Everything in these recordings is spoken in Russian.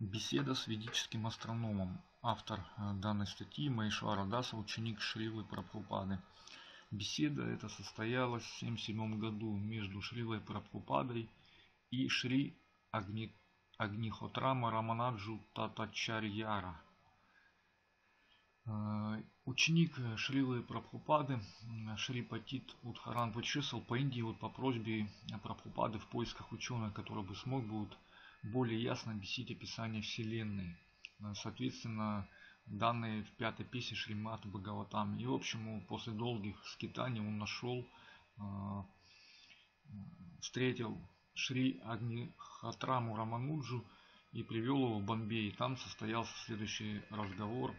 Беседа с ведическим астрономом. Автор э, данной статьи Маишвара Даса, ученик Шрилы Прабхупады. Беседа эта состоялась в 1977 году между Шрилой Прабхупадой и Шри Агни... Агнихотрама Раманаджу Татачарьяра. Э, ученик Шрилы Прабхупады Шри Патит Удхаран путешествовал по Индии вот по просьбе Прабхупады в поисках ученого, который бы смог бы более ясно объяснить описание Вселенной. Э, соответственно, данные в пятой песне Шримат Бхагаватам. И в общем, после долгих скитаний он нашел, э, встретил Шри Агнихатраму Рамануджу и привел его в Бомбей. Там состоялся следующий разговор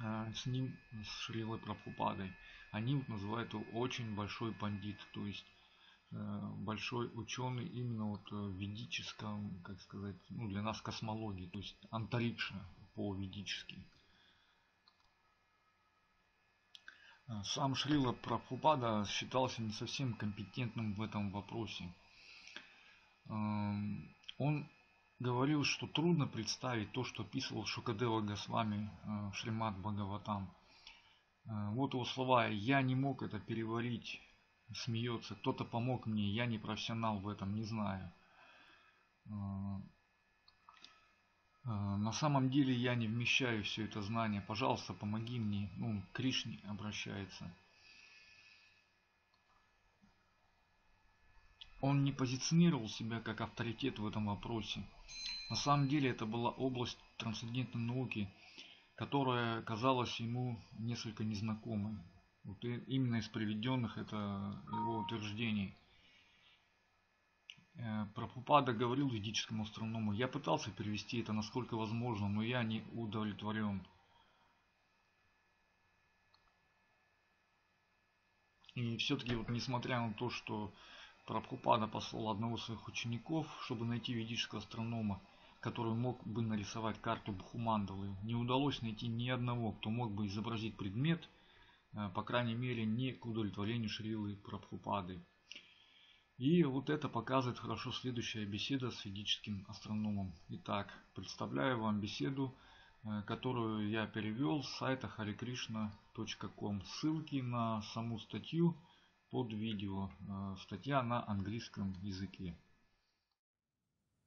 э, с ним, с Шрилой Прабхупадой. Они вот называют его очень большой пандит, то есть большой ученый именно вот в ведическом, как сказать, ну для нас космологии, то есть антарикша по-ведически. Э, сам Шрила Прабхупада считался не совсем компетентным в этом вопросе. Эм, он говорил, что трудно представить то, что описывал Шукадева Госвами э, в Шримад Бхагаватам. Вот его слова «Я не мог это переварить смеется. Кто-то помог мне, я не профессионал в этом, не знаю. А, а, на самом деле я не вмещаю все это знание. Пожалуйста, помоги мне. Ну, Кришне обращается. Он не позиционировал себя как авторитет в этом вопросе. На самом деле это была область трансцендентной науки, которая казалась ему несколько незнакомой. Вот именно из приведенных это его утверждений. Э, Прабхупада говорил ведическому астроному, я пытался перевести это насколько возможно, но я не удовлетворен. И все-таки вот несмотря на то, что Прабхупада послал одного из своих учеников, чтобы найти ведического астронома, который мог бы нарисовать карту Бхумандалы, не удалось найти ни одного, кто мог бы изобразить предмет – по крайней мере, не к удовлетворению Шрилы Прабхупады. И вот это показывает хорошо следующая беседа с ведическим астрономом. Итак, представляю вам беседу, э, которую я перевел с сайта harikrishna.com. Ссылки на саму статью под видео. Э, статья на английском языке.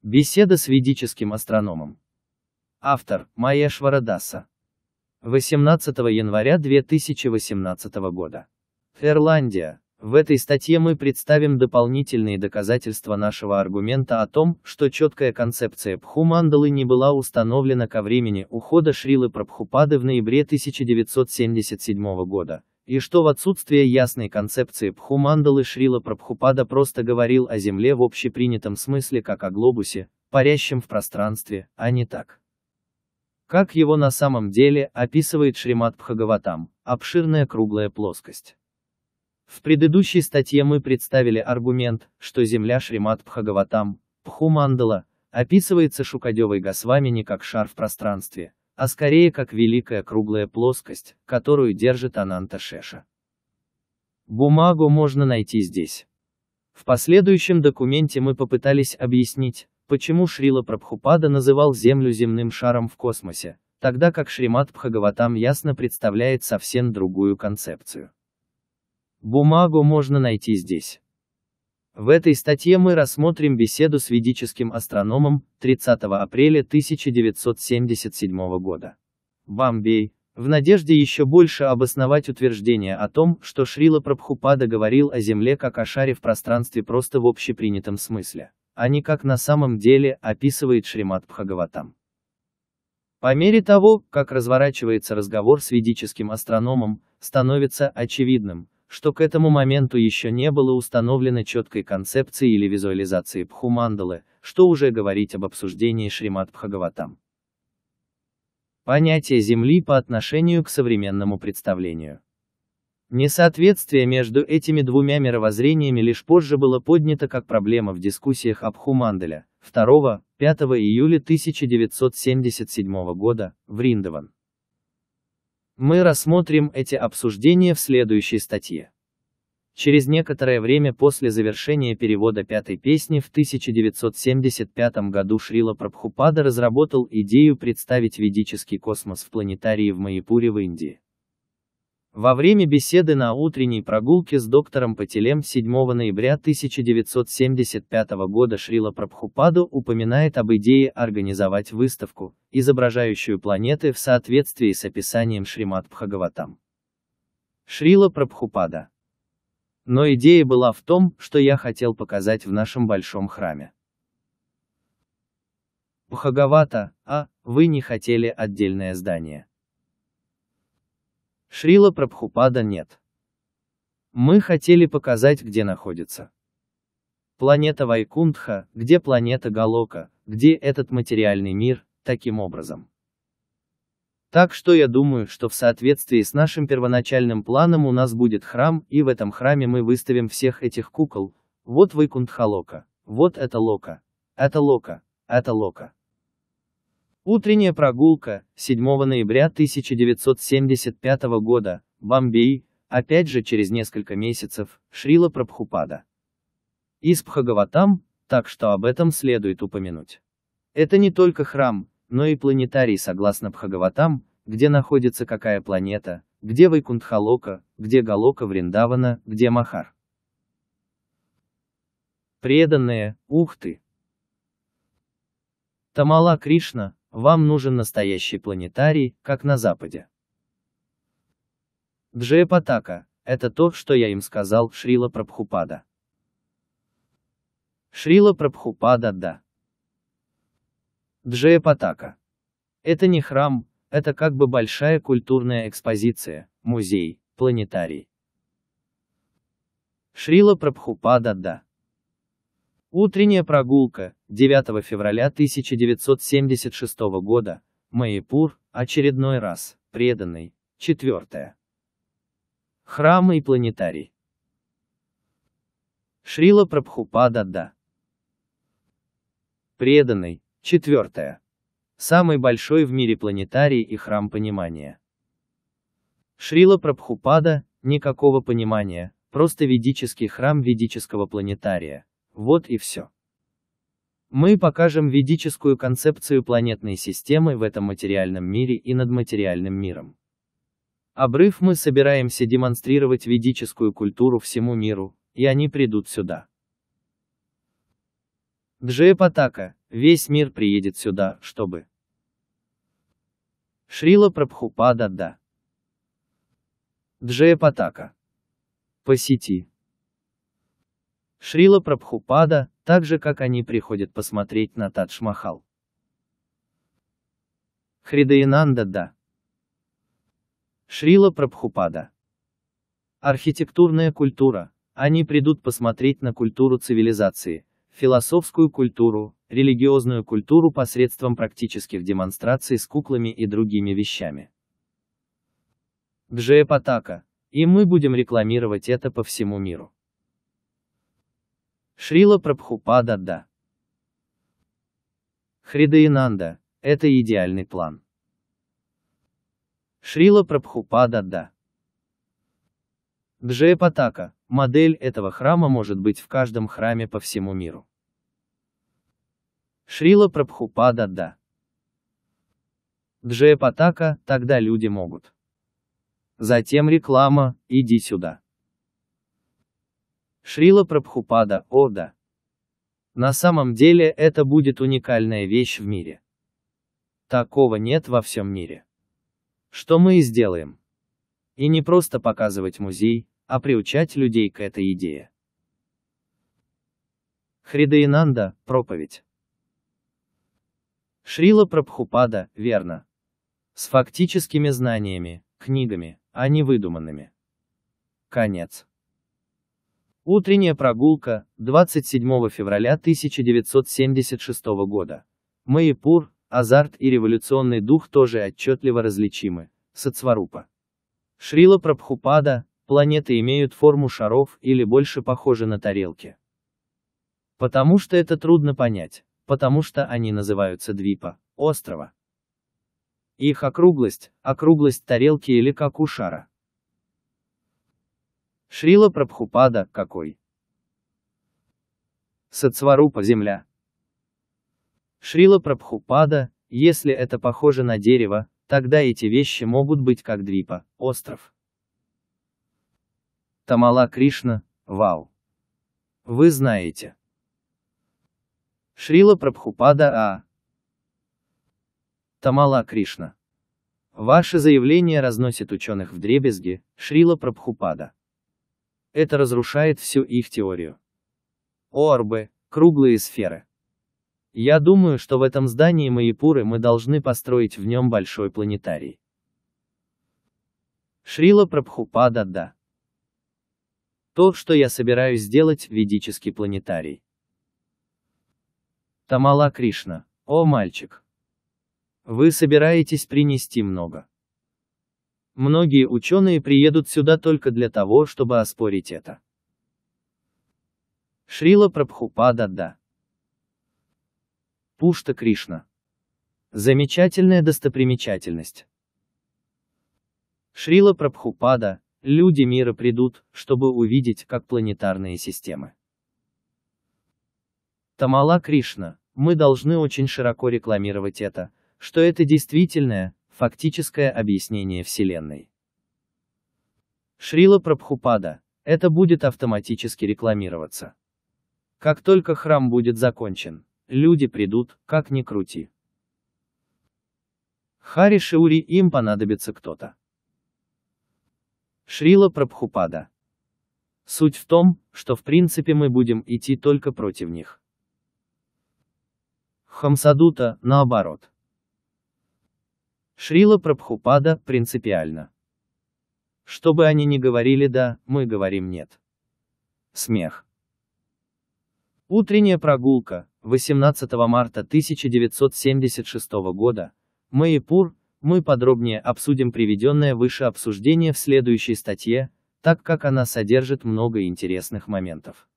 Беседа с ведическим астрономом. Автор Маешвара Даса. 18 января 2018 года. Ирландия. В этой статье мы представим дополнительные доказательства нашего аргумента о том, что четкая концепция Пхумандалы не была установлена ко времени ухода Шрилы Прабхупады в ноябре 1977 года, и что в отсутствие ясной концепции Пхумандалы Шрила Прабхупада просто говорил о Земле в общепринятом смысле как о глобусе, парящем в пространстве, а не так. Как его на самом деле описывает Шримат Бхагаватам, обширная круглая плоскость. В предыдущей статье мы представили аргумент, что Земля Шримат Бхагаватам, Пхумандала, описывается Шукадевой Госвами не как шар в пространстве, а скорее как великая круглая плоскость, которую держит Ананта Шеша. Бумагу можно найти здесь. В последующем документе мы попытались объяснить, Почему Шрила Прабхупада называл Землю земным шаром в космосе, тогда как Шримат Бхагаватам ясно представляет совсем другую концепцию. Бумагу можно найти здесь. В этой статье мы рассмотрим беседу с ведическим астрономом 30 апреля 1977 года. Бомбей, в надежде еще больше обосновать утверждение о том, что Шрила Прабхупада говорил о Земле как о шаре в пространстве просто в общепринятом смысле а не как на самом деле описывает Шримат Бхагаватам. По мере того, как разворачивается разговор с ведическим астрономом, становится очевидным, что к этому моменту еще не было установлено четкой концепции или визуализации Бхумандалы, что уже говорить об обсуждении Шримат Бхагаватам. Понятие Земли по отношению к современному представлению. Несоответствие между этими двумя мировоззрениями лишь позже было поднято как проблема в дискуссиях об Хуманделя 2-5 июля 1977 года, в Риндаван. Мы рассмотрим эти обсуждения в следующей статье. Через некоторое время после завершения перевода пятой песни в 1975 году Шрила Прабхупада разработал идею представить ведический космос в планетарии в Майяпуре в Индии. Во время беседы на утренней прогулке с доктором Пателем 7 ноября 1975 года Шрила Прабхупаду упоминает об идее организовать выставку, изображающую планеты в соответствии с описанием Шримад Бхагаватам. Шрила Прабхупада. Но идея была в том, что я хотел показать в нашем большом храме. Бхагавата, а, вы не хотели отдельное здание. Шрила Прабхупада нет. Мы хотели показать, где находится. Планета Вайкунтха, где планета Галока, где этот материальный мир, таким образом. Так что я думаю, что в соответствии с нашим первоначальным планом у нас будет храм, и в этом храме мы выставим всех этих кукол. Вот Вайкунтха-лока, вот это лока, это лока, это лока. Утренняя прогулка, 7 ноября 1975 года, Бомбей, опять же через несколько месяцев, Шрила Прабхупада. Из Бхагаватам, так что об этом следует упомянуть. Это не только храм, но и планетарий согласно Бхагаватам, где находится какая планета, где Вайкунтхалока, где Галока Вриндавана, где Махар. Преданные, ух ты! Тамала Кришна, вам нужен настоящий планетарий, как на Западе. Джея это то, что я им сказал, Шрила Прабхупада. Шрила Прабхупада, да. Джея Это не храм, это как бы большая культурная экспозиция, музей, планетарий. Шрила Прабхупада, да. Утренняя прогулка, 9 февраля 1976 года, Майяпур, очередной раз, преданный, четвертое. Храм и планетарий. Шрила Прабхупада Да. Преданный, четвертое. Самый большой в мире планетарий и храм понимания. Шрила Прабхупада, никакого понимания, просто ведический храм ведического планетария. Вот и все. Мы покажем ведическую концепцию планетной системы в этом материальном мире и над материальным миром. Обрыв мы собираемся демонстрировать ведическую культуру всему миру, и они придут сюда. Джея весь мир приедет сюда, чтобы... Шрила Прабхупада да. Джея Посети. Шрила Прабхупада, так же как они приходят посмотреть на Тадж-Махал. Хридаинанда да. Шрила Прабхупада. Архитектурная культура. Они придут посмотреть на культуру цивилизации, философскую культуру, религиозную культуру посредством практических демонстраций с куклами и другими вещами. Джея Патака. И мы будем рекламировать это по всему миру. Шрила Прабхупада да. Хридаинанда – это идеальный план. Шрила Прабхупада да. Джея модель этого храма может быть в каждом храме по всему миру. Шрила Прабхупада да. Джея тогда люди могут. Затем реклама, иди сюда. Шрила Прабхупада, о да. На самом деле это будет уникальная вещь в мире. Такого нет во всем мире. Что мы и сделаем. И не просто показывать музей, а приучать людей к этой идее. Хридаинанда, проповедь. Шрила Прабхупада, верно. С фактическими знаниями, книгами, а не выдуманными. Конец. Утренняя прогулка, 27 февраля 1976 года. Майяпур, азарт и революционный дух тоже отчетливо различимы. Сацварупа. Шрила Прабхупада, планеты имеют форму шаров или больше похожи на тарелки. Потому что это трудно понять, потому что они называются двипа, острова. Их округлость, округлость тарелки или как у шара. Шрила Прабхупада, какой? Сацварупа земля. Шрила Прабхупада, если это похоже на дерево, тогда эти вещи могут быть как Двипа, остров. Тамала Кришна, вау. Вы знаете. Шрила Прабхупада А. Тамала Кришна. Ваше заявление разносит ученых в дребезги, Шрила Прабхупада. Это разрушает всю их теорию. Орбы, круглые сферы. Я думаю, что в этом здании Маипуры мы должны построить в нем большой планетарий. Шрила Прабхупада да. То, что я собираюсь сделать, ведический планетарий. Тамала Кришна. О мальчик. Вы собираетесь принести много. Многие ученые приедут сюда только для того, чтобы оспорить это. Шрила Прабхупада да. Пушта Кришна. Замечательная достопримечательность. Шрила Прабхупада, люди мира придут, чтобы увидеть, как планетарные системы. Тамала Кришна, мы должны очень широко рекламировать это, что это действительное, фактическое объяснение Вселенной. Шрила Прабхупада, это будет автоматически рекламироваться. Как только храм будет закончен, Люди придут, как ни крути. Хари Шиури им понадобится кто-то. Шрила Прабхупада. Суть в том, что в принципе мы будем идти только против них. Хамсадута, наоборот. Шрила Прабхупада, принципиально. Что бы они ни говорили да, мы говорим нет. Смех. Утренняя прогулка, 18 марта 1976 года, Майпур, мы подробнее обсудим приведенное выше обсуждение в следующей статье, так как она содержит много интересных моментов.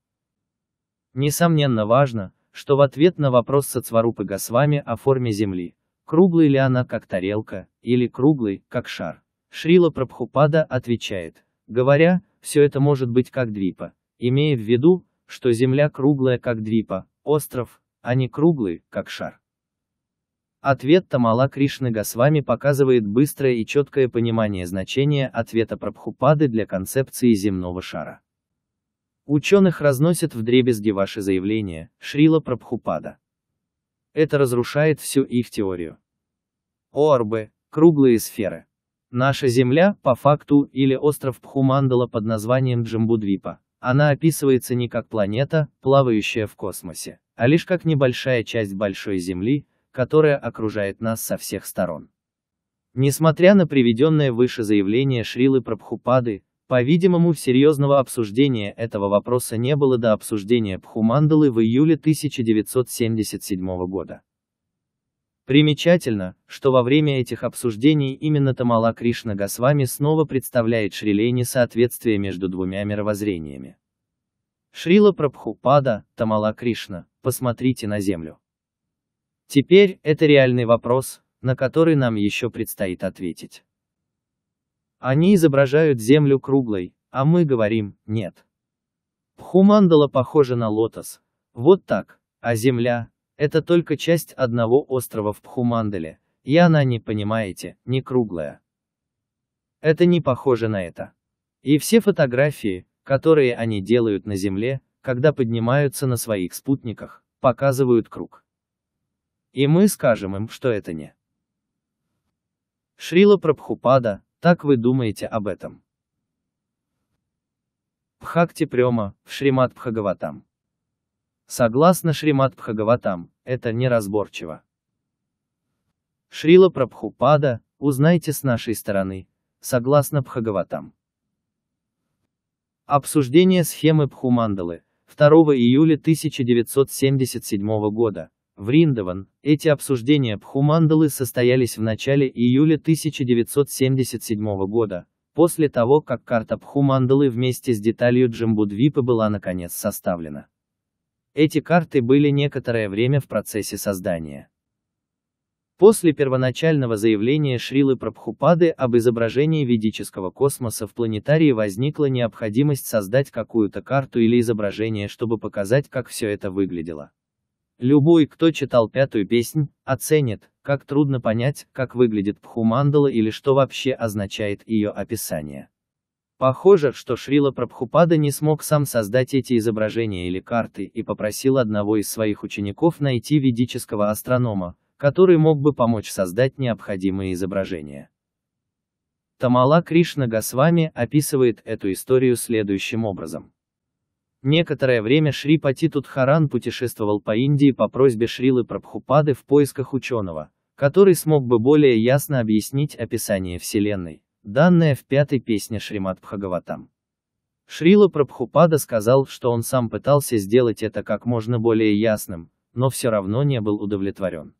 Несомненно важно, что в ответ на вопрос Сацварупы Госвами о форме Земли, круглый ли она как тарелка, или круглый, как шар, Шрила Прабхупада отвечает, говоря, все это может быть как двипа, имея в виду, что Земля круглая как двипа, остров, а не круглый, как шар. Ответ Тамала Кришны Госвами показывает быстрое и четкое понимание значения ответа Прабхупады для концепции земного шара. Ученых разносят в дребезги ваши заявления, Шрила Прабхупада. Это разрушает всю их теорию. Орбы, круглые сферы. Наша Земля, по факту, или остров Пхумандала под названием Джамбудвипа, она описывается не как планета, плавающая в космосе, а лишь как небольшая часть большой Земли, которая окружает нас со всех сторон. Несмотря на приведенное выше заявление Шрилы Прабхупады, по-видимому, серьезного обсуждения этого вопроса не было до обсуждения Пхумандалы в июле 1977 года. Примечательно, что во время этих обсуждений именно Тамала Кришна Госвами снова представляет Шриле несоответствие между двумя мировоззрениями. Шрила Прабхупада, Тамала Кришна, посмотрите на Землю. Теперь, это реальный вопрос, на который нам еще предстоит ответить. Они изображают Землю круглой, а мы говорим, нет. Пхумандала похожа на лотос. Вот так, а Земля, это только часть одного острова в Пхумандале, и она не понимаете, не круглая. Это не похоже на это. И все фотографии, которые они делают на Земле, когда поднимаются на своих спутниках, показывают круг. И мы скажем им, что это не. Шрила Прабхупада, так вы думаете об этом? Бхакти Према, в Шримат Бхагаватам. Согласно Шримат Бхагаватам, это неразборчиво. Шрила Прабхупада, узнайте с нашей стороны, согласно Бхагаватам. Обсуждение схемы Бхумандалы, 2 июля 1977 года, в Риндаван, эти обсуждения Бхумандалы состоялись в начале июля 1977 года, после того, как карта Бхумандалы вместе с деталью Джамбудвипа была наконец составлена. Эти карты были некоторое время в процессе создания. После первоначального заявления Шрилы Прабхупады об изображении ведического космоса в планетарии возникла необходимость создать какую-то карту или изображение, чтобы показать, как все это выглядело. Любой, кто читал пятую песнь, оценит, как трудно понять, как выглядит Пхумандала или что вообще означает ее описание. Похоже, что Шрила Прабхупада не смог сам создать эти изображения или карты и попросил одного из своих учеников найти ведического астронома, который мог бы помочь создать необходимые изображения. Тамала Кришна Госвами описывает эту историю следующим образом. Некоторое время Шри Патитут Харан путешествовал по Индии по просьбе Шрилы Прабхупады в поисках ученого, который смог бы более ясно объяснить описание Вселенной, данное в пятой песне Шримад Бхагаватам. Шрила Прабхупада сказал, что он сам пытался сделать это как можно более ясным, но все равно не был удовлетворен.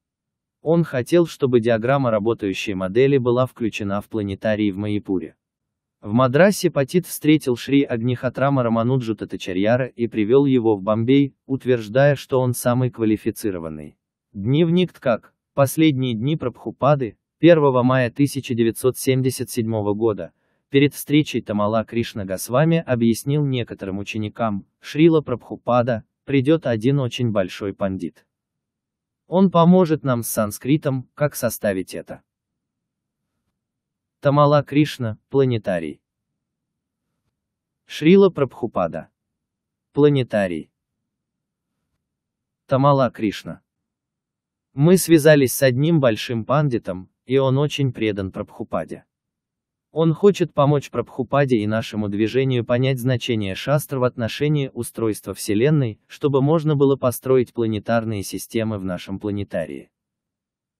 Он хотел, чтобы диаграмма работающей модели была включена в планетарий в Майяпуре. В Мадрасе Патит встретил Шри Агнихатрама Рамануджу Татачарьяра и привел его в Бомбей, утверждая, что он самый квалифицированный. Дневник Ткак. Последние дни Прабхупады, 1 мая 1977 года, перед встречей Тамала Кришна Госвами объяснил некоторым ученикам, Шрила Прабхупада, придет один очень большой пандит. Он поможет нам с санскритом, как составить это. Тамала Кришна, планетарий. Шрила Прабхупада. Планетарий. Тамала Кришна. Мы связались с одним большим пандитом, и он очень предан Прабхупаде. Он хочет помочь Прабхупаде и нашему движению понять значение шастр в отношении устройства Вселенной, чтобы можно было построить планетарные системы в нашем планетарии.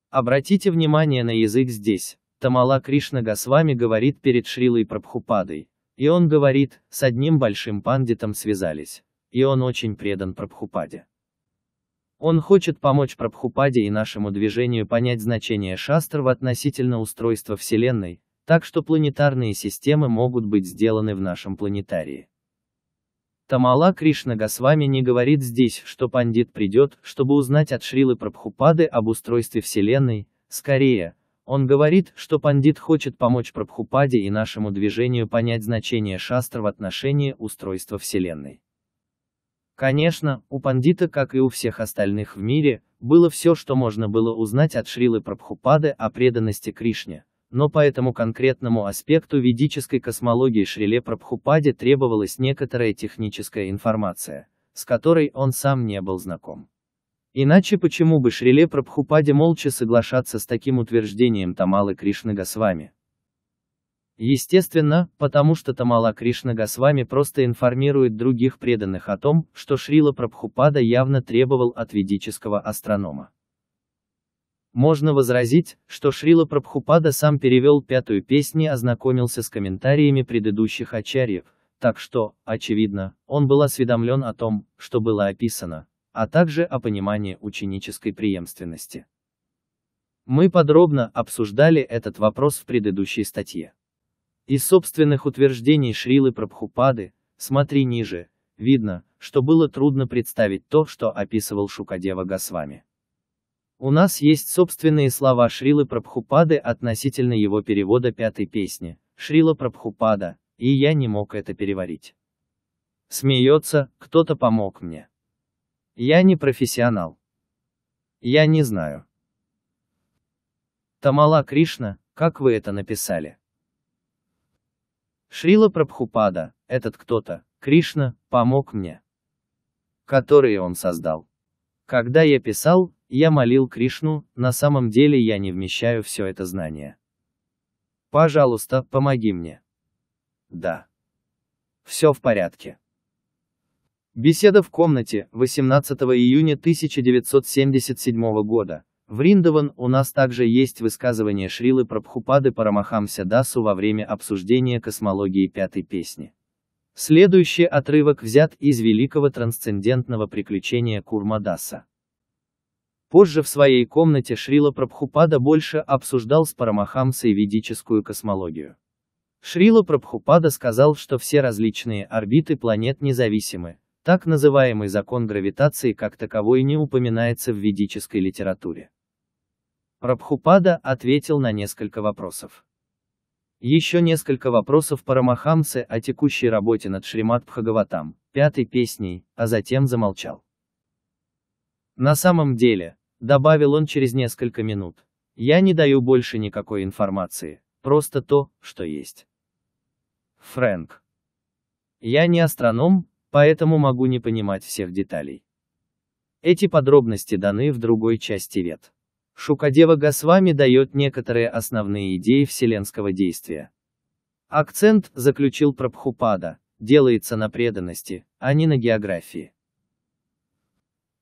Обратите внимание на язык здесь. Тамала Кришна Госвами говорит перед Шрилой Прабхупадой, и он говорит, с одним большим пандитом связались, и он очень предан Прабхупаде. Он хочет помочь Прабхупаде и нашему движению понять значение шастр в относительно устройства Вселенной, так что планетарные системы могут быть сделаны в нашем планетарии. Тамала Кришна Госвами не говорит здесь, что пандит придет, чтобы узнать от Шрилы Прабхупады об устройстве Вселенной, скорее, он говорит, что пандит хочет помочь Прабхупаде и нашему движению понять значение шастр в отношении устройства Вселенной. Конечно, у пандита, как и у всех остальных в мире, было все, что можно было узнать от Шрилы Прабхупады о преданности Кришне, но по этому конкретному аспекту ведической космологии Шриле Прабхупаде требовалась некоторая техническая информация, с которой он сам не был знаком. Иначе почему бы Шриле Прабхупаде молча соглашаться с таким утверждением Тамалы Кришны Госвами? Естественно, потому что Тамала Кришна Госвами просто информирует других преданных о том, что Шрила Прабхупада явно требовал от ведического астронома. Можно возразить, что Шрила Прабхупада сам перевел пятую песню и ознакомился с комментариями предыдущих ачарьев, так что, очевидно, он был осведомлен о том, что было описано, а также о понимании ученической преемственности. Мы подробно обсуждали этот вопрос в предыдущей статье. Из собственных утверждений Шрилы Прабхупады, смотри ниже, видно, что было трудно представить то, что описывал Шукадева Госвами. У нас есть собственные слова Шрилы Прабхупады относительно его перевода пятой песни, Шрила Прабхупада, и я не мог это переварить. Смеется, кто-то помог мне. Я не профессионал. Я не знаю. Тамала Кришна, как вы это написали? Шрила Прабхупада, этот кто-то, Кришна, помог мне. Которые он создал. Когда я писал, я молил Кришну, на самом деле я не вмещаю все это знание. Пожалуйста, помоги мне. Да. Все в порядке. Беседа в комнате, 18 июня 1977 года. В Риндаван у нас также есть высказывание Шрилы Прабхупады Парамахамся Дасу во время обсуждения космологии пятой песни. Следующий отрывок взят из великого трансцендентного приключения Курмадаса. Позже в своей комнате Шрила Прабхупада больше обсуждал с Парамахамсой ведическую космологию. Шрила Прабхупада сказал, что все различные орбиты планет независимы, так называемый закон гравитации как таковой не упоминается в ведической литературе. Прабхупада ответил на несколько вопросов. Еще несколько вопросов Парамахамсы о текущей работе над Шримат Бхагаватам, пятой песней, а затем замолчал. На самом деле, добавил он через несколько минут, я не даю больше никакой информации, просто то, что есть. Фрэнк. Я не астроном, поэтому могу не понимать всех деталей. Эти подробности даны в другой части вет. Шукадева Госвами дает некоторые основные идеи вселенского действия. Акцент, заключил Прабхупада, делается на преданности, а не на географии.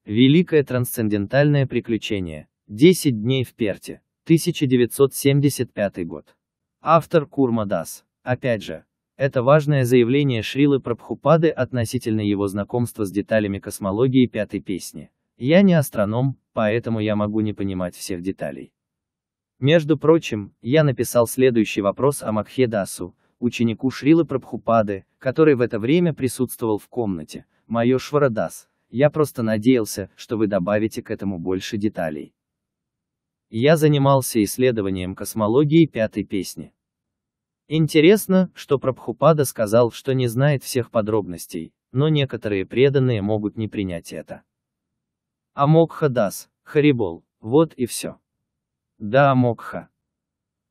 Великое трансцендентальное приключение. 10 дней в Перте. 1975 год. Автор Курма Дас. Опять же, это важное заявление Шрилы Прабхупады относительно его знакомства с деталями космологии пятой песни. Я не астроном, поэтому я могу не понимать всех деталей. Между прочим, я написал следующий вопрос о Макхедасу, ученику Шрилы Прабхупады, который в это время присутствовал в комнате. Майо Шварадас, я просто надеялся, что вы добавите к этому больше деталей. Я занимался исследованием космологии пятой песни. Интересно, что Прабхупада сказал, что не знает всех подробностей, но некоторые преданные могут не принять это. Амокха Дас, Харибол, вот и все. Да, Амокха.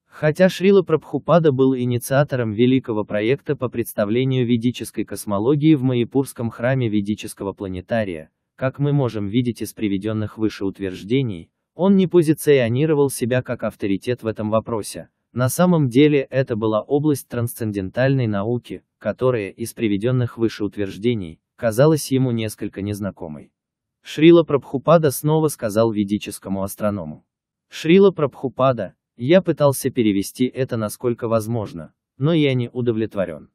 Хотя Шрила Прабхупада был инициатором великого проекта по представлению ведической космологии в Майяпурском храме ведического планетария, как мы можем видеть из приведенных выше утверждений, он не позиционировал себя как авторитет в этом вопросе. На самом деле это была область трансцендентальной науки, которая, из приведенных выше утверждений, казалась ему несколько незнакомой. Шрила Прабхупада снова сказал ведическому астроному. Шрила Прабхупада, я пытался перевести это насколько возможно, но я не удовлетворен.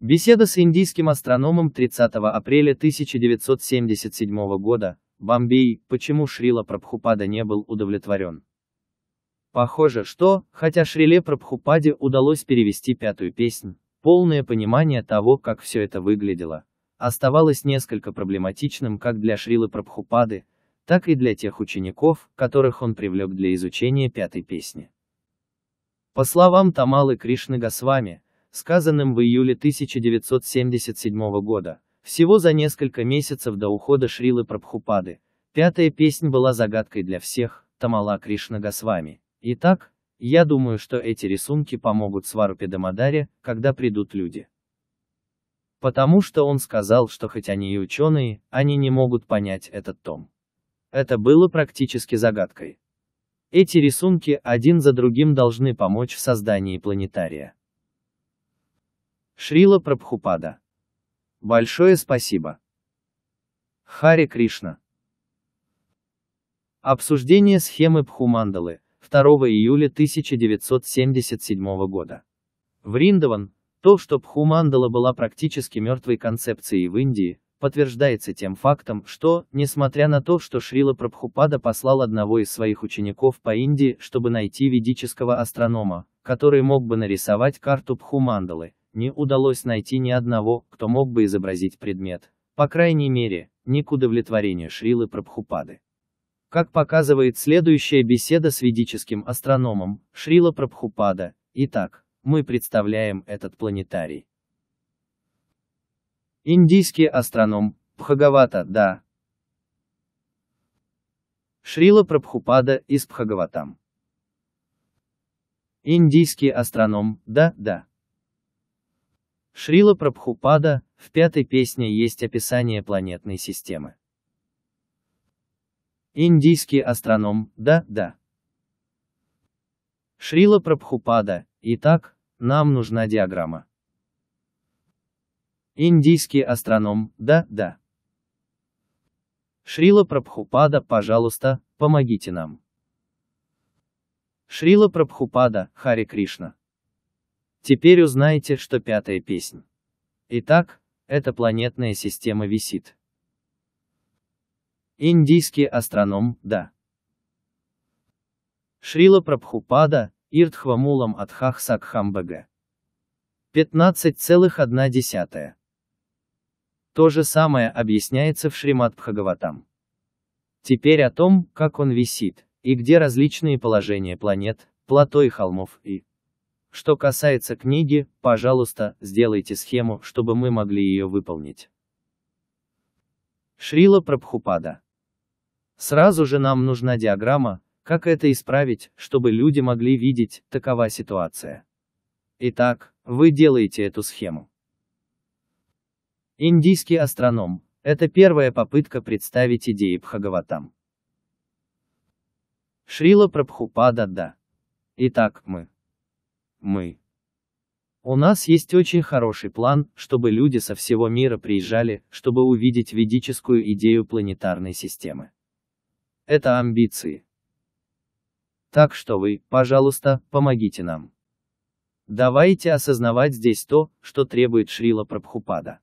Беседа с индийским астрономом 30 апреля 1977 года, Бомбей, почему Шрила Прабхупада не был удовлетворен. Похоже, что, хотя Шриле Прабхупаде удалось перевести пятую песнь, полное понимание того, как все это выглядело, оставалось несколько проблематичным как для Шрилы Прабхупады, так и для тех учеников, которых он привлек для изучения пятой песни. По словам Тамалы Кришны Госвами, сказанным в июле 1977 года, всего за несколько месяцев до ухода Шрилы Прабхупады, пятая песня была загадкой для всех, Тамала Кришна Госвами. Итак, я думаю, что эти рисунки помогут Сварупе Дамадаре, когда придут люди. Потому что он сказал, что хоть они и ученые, они не могут понять этот том. Это было практически загадкой. Эти рисунки один за другим должны помочь в создании планетария. Шрила Прабхупада. Большое спасибо. Хари Кришна. Обсуждение схемы Пхумандалы, 2 июля 1977 года. Вриндаван, то, что Пхумандала была практически мертвой концепцией в Индии, подтверждается тем фактом, что, несмотря на то, что Шрила Прабхупада послал одного из своих учеников по Индии, чтобы найти ведического астронома, который мог бы нарисовать карту Пхумандалы, не удалось найти ни одного, кто мог бы изобразить предмет, по крайней мере, не к удовлетворению Шрилы Прабхупады. Как показывает следующая беседа с ведическим астрономом, Шрила Прабхупада, итак, мы представляем этот планетарий. Индийский астроном, Бхагавата, да. Шрила Прабхупада из Бхагаватам. Индийский астроном, да, да. Шрила Прабхупада, в пятой песне есть описание планетной системы. Индийский астроном, да, да. Шрила Прабхупада, итак, нам нужна диаграмма. Индийский астроном, да, да. Шрила Прабхупада, пожалуйста, помогите нам. Шрила Прабхупада, Хари Кришна. Теперь узнаете, что пятая песня. Итак, эта планетная система висит. Индийский астроном, да. Шрила Прабхупада, Иртхвамулам Адхах Сакхамбага. 15,1. То же самое объясняется в Шримат Бхагаватам. Теперь о том, как он висит, и где различные положения планет, плато и холмов, и... Что касается книги, пожалуйста, сделайте схему, чтобы мы могли ее выполнить. Шрила Прабхупада. Сразу же нам нужна диаграмма, как это исправить, чтобы люди могли видеть, такова ситуация. Итак, вы делаете эту схему. Индийский астроном – это первая попытка представить идеи Бхагаватам. Шрила Прабхупада да. Итак, мы. Мы. У нас есть очень хороший план, чтобы люди со всего мира приезжали, чтобы увидеть ведическую идею планетарной системы. Это амбиции. Так что вы, пожалуйста, помогите нам. Давайте осознавать здесь то, что требует Шрила Прабхупада.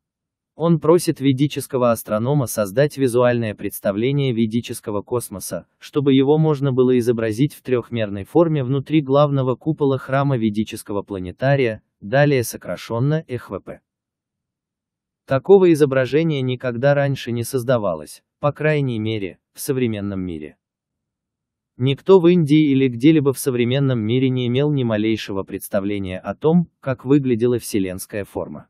Он просит ведического астронома создать визуальное представление ведического космоса, чтобы его можно было изобразить в трехмерной форме внутри главного купола храма ведического планетария, далее сокращенно ЭХВП. Такого изображения никогда раньше не создавалось, по крайней мере, в современном мире. Никто в Индии или где-либо в современном мире не имел ни малейшего представления о том, как выглядела вселенская форма.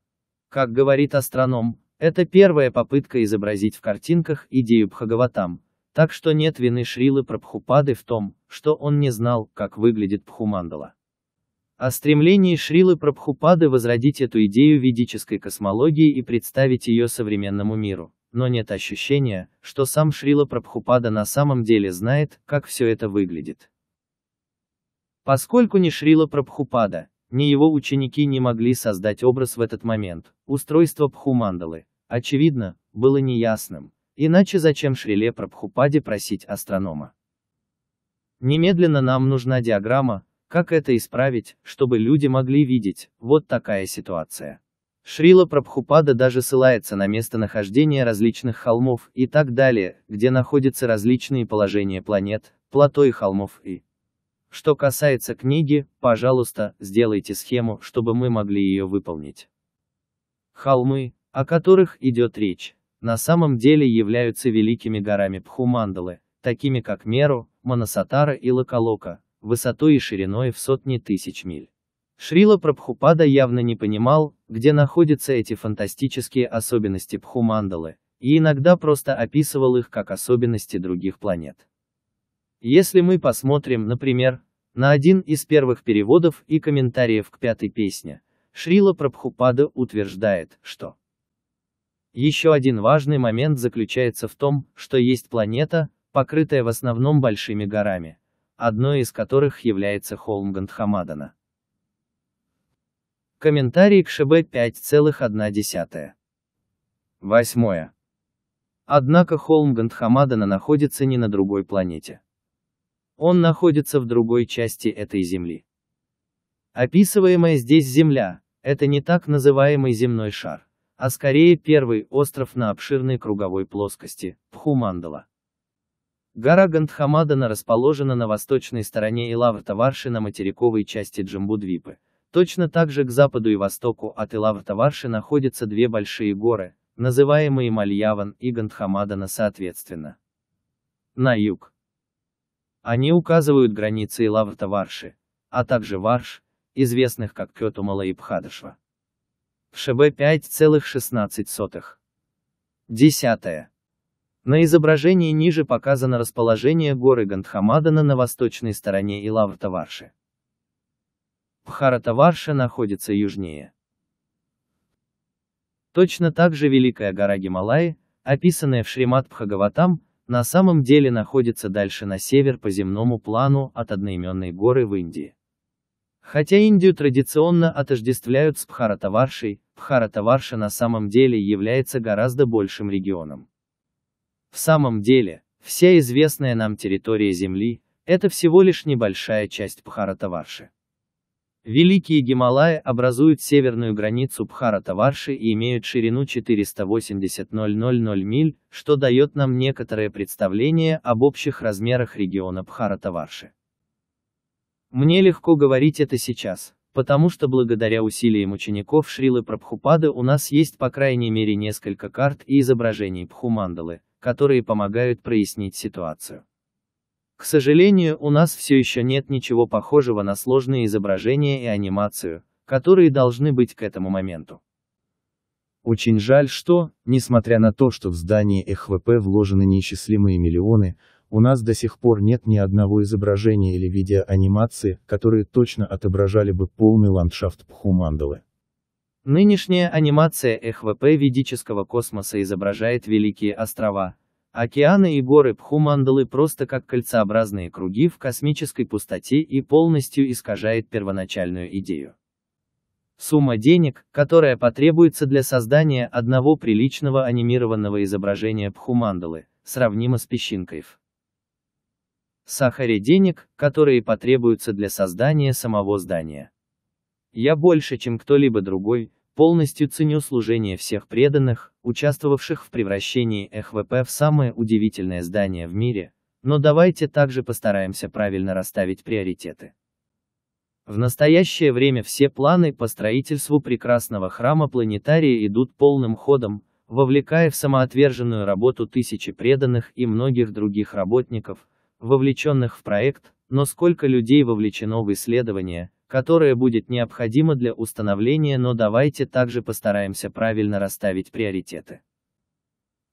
Как говорит астроном, это первая попытка изобразить в картинках идею Бхагаватам, так что нет вины Шрилы Прабхупады в том, что он не знал, как выглядит Бхумандала. О стремлении Шрилы Прабхупады возродить эту идею ведической космологии и представить ее современному миру, но нет ощущения, что сам Шрила Прабхупада на самом деле знает, как все это выглядит. Поскольку ни Шрила Прабхупада, ни его ученики не могли создать образ в этот момент. Устройство Пхумандалы, очевидно, было неясным. Иначе зачем Шриле Прабхупаде просить астронома? Немедленно нам нужна диаграмма, как это исправить, чтобы люди могли видеть, вот такая ситуация. Шрила Прабхупада даже ссылается на местонахождение различных холмов и так далее, где находятся различные положения планет, плато и холмов и что касается книги, пожалуйста, сделайте схему, чтобы мы могли ее выполнить. Холмы, о которых идет речь, на самом деле являются великими горами Пхумандалы, такими как Меру, Манасатара и Лакалока, высотой и шириной в сотни тысяч миль. Шрила Прабхупада явно не понимал, где находятся эти фантастические особенности Пхумандалы, и иногда просто описывал их как особенности других планет. Если мы посмотрим, например, на один из первых переводов и комментариев к пятой песне, Шрила Прабхупада утверждает, что еще один важный момент заключается в том, что есть планета, покрытая в основном большими горами, одной из которых является холм Гандхамадана. Комментарий к ШБ 5,1. Восьмое. Однако холм Гандхамадана находится не на другой планете. Он находится в другой части этой Земли. Описываемая здесь Земля – это не так называемый земной шар, а скорее первый остров на обширной круговой плоскости – Пхумандала. Гора Гандхамадана расположена на восточной стороне Илавртаварши на материковой части Джамбудвипы. Точно так же к западу и востоку от Илавртаварши находятся две большие горы, называемые Мальяван и Гандхамадана соответственно. На юг они указывают границы Илаврта-Варши, а также Варш, известных как Кётумала и Пхадышва. ШБ 5,16. Десятое. На изображении ниже показано расположение горы Гандхамадана на восточной стороне Илаврта-Варши. Бхарата-Варша находится южнее. Точно так же Великая гора Гималаи, описанная в Шримат Бхагаватам, на самом деле находится дальше на север по земному плану от одноименной горы в Индии. Хотя Индию традиционно отождествляют с Бхаратаваршей, Бхаратаварша на самом деле является гораздо большим регионом. В самом деле, вся известная нам территория Земли – это всего лишь небольшая часть Бхаратаварши. Великие Гималаи образуют северную границу Бхаратаварши и имеют ширину 480 000 миль, что дает нам некоторое представление об общих размерах региона Бхаратаварши. Мне легко говорить это сейчас, потому что благодаря усилиям учеников Шрилы Прабхупады у нас есть по крайней мере несколько карт и изображений Бхумандалы, которые помогают прояснить ситуацию. К сожалению, у нас все еще нет ничего похожего на сложные изображения и анимацию, которые должны быть к этому моменту. Очень жаль, что, несмотря на то, что в здание ХВП вложены неисчислимые миллионы, у нас до сих пор нет ни одного изображения или видеоанимации, которые точно отображали бы полный ландшафт Пхумандалы. Нынешняя анимация ХВП ведического космоса изображает великие острова, океаны и горы Пхумандалы просто как кольцеобразные круги в космической пустоте и полностью искажает первоначальную идею. Сумма денег, которая потребуется для создания одного приличного анимированного изображения Пхумандалы, сравнима с песчинкой в сахаре денег, которые потребуются для создания самого здания. Я больше, чем кто-либо другой, полностью ценю служение всех преданных, участвовавших в превращении ХВП в самое удивительное здание в мире, но давайте также постараемся правильно расставить приоритеты. В настоящее время все планы по строительству прекрасного храма планетария идут полным ходом, вовлекая в самоотверженную работу тысячи преданных и многих других работников, вовлеченных в проект, но сколько людей вовлечено в исследование, которое будет необходимо для установления, но давайте также постараемся правильно расставить приоритеты.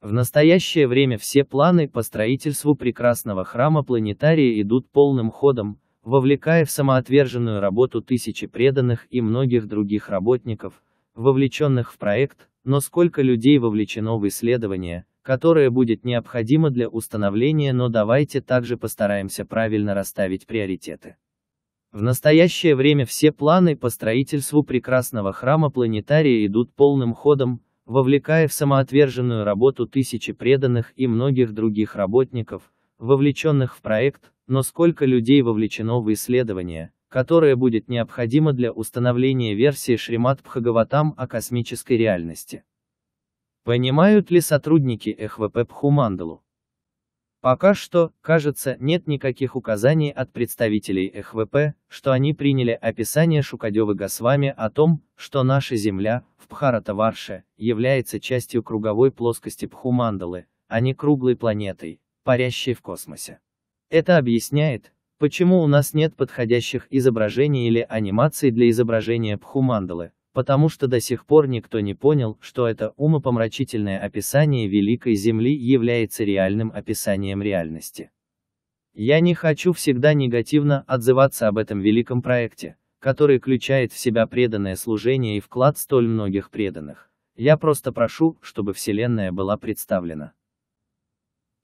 В настоящее время все планы по строительству прекрасного храма планетария идут полным ходом, вовлекая в самоотверженную работу тысячи преданных и многих других работников, вовлеченных в проект, но сколько людей вовлечено в исследование, которое будет необходимо для установления, но давайте также постараемся правильно расставить приоритеты. В настоящее время все планы по строительству прекрасного храма планетария идут полным ходом, вовлекая в самоотверженную работу тысячи преданных и многих других работников, вовлеченных в проект, но сколько людей вовлечено в исследование, которое будет необходимо для установления версии Шримат Бхагаватам о космической реальности. Понимают ли сотрудники ХВП Пхумандалу? Пока что, кажется, нет никаких указаний от представителей ХВП, что они приняли описание Шукадевы Госвами о том, что наша Земля, в Бхаратаварше, является частью круговой плоскости Пхумандалы, а не круглой планетой, парящей в космосе. Это объясняет, почему у нас нет подходящих изображений или анимаций для изображения Пхумандалы, потому что до сих пор никто не понял, что это умопомрачительное описание Великой Земли является реальным описанием реальности. Я не хочу всегда негативно отзываться об этом великом проекте, который включает в себя преданное служение и вклад столь многих преданных. Я просто прошу, чтобы Вселенная была представлена